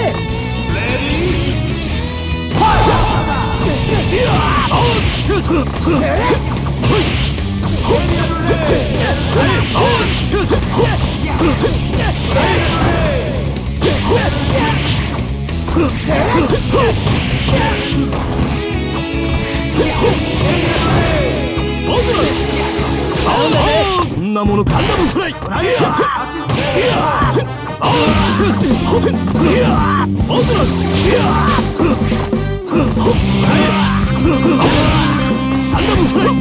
こんなものガンダムフライ 안다고!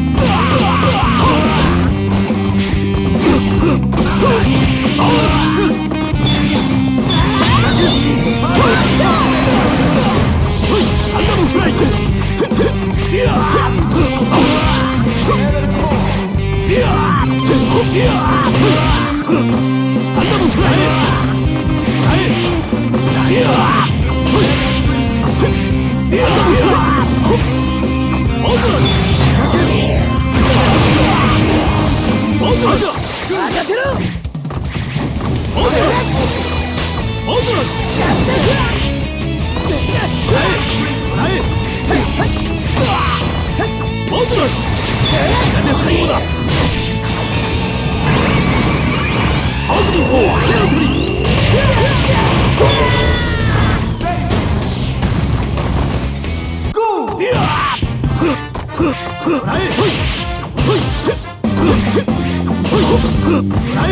Hey! Hey!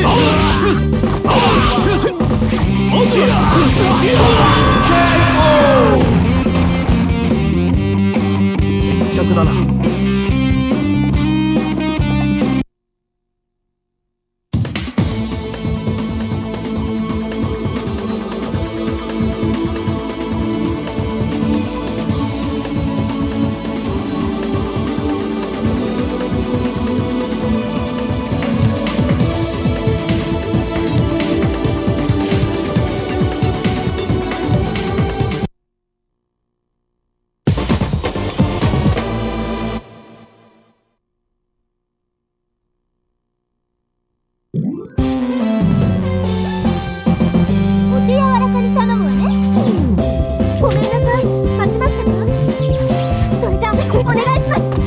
お願いします。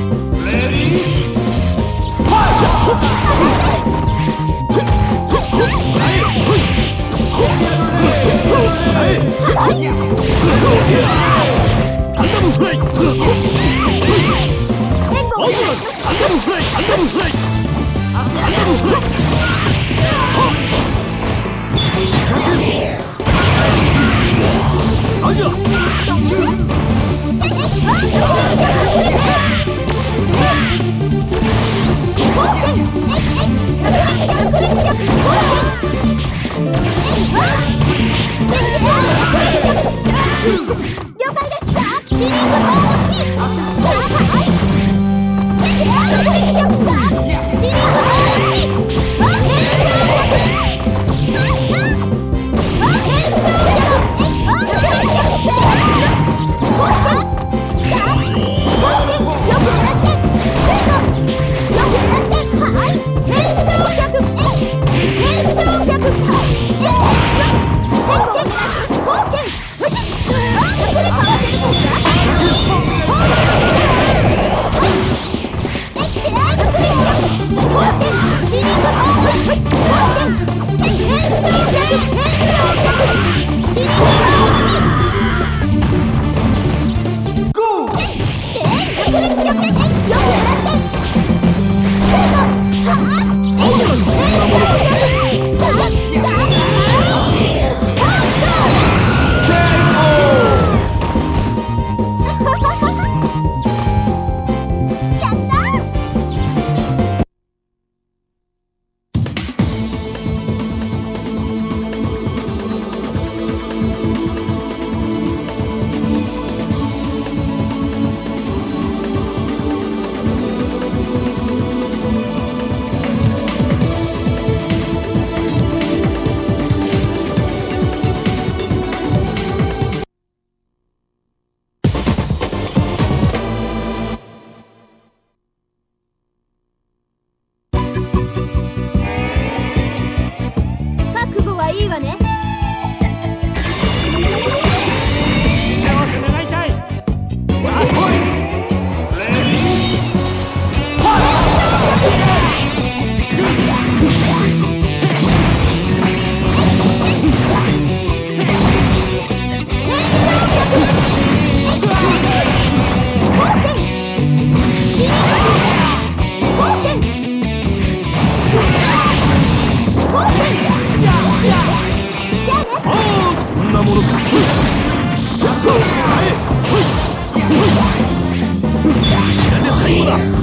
イ Hmm. Yeah. わね。Segura!